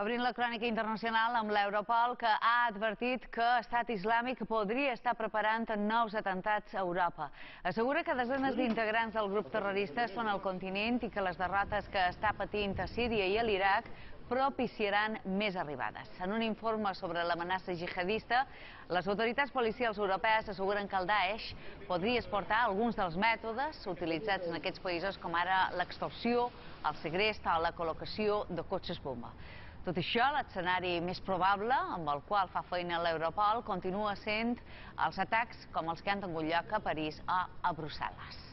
Obrint la crònica internacional amb l'Europol, que ha advertit que Estat Islàmic podria estar preparant nous atentats a Europa. Assegura que desenes d'integrants del grup terrorista són al continent i que les derrotes que està patint a Síria i a l'Iraq propiciaran més arribades. En un informe sobre l'amenaça jihadista, les autoritats policials europees asseguren que el Daesh podria exportar alguns dels mètodes utilitzats en aquests països, com ara l'extorsió, el segrest o la col·locació de cotxes bomba. Tot això, l'escenari més probable, amb el qual fa feina l'Europol, continua sent els atacs com els que han tingut lloc a París o a Brussel·les.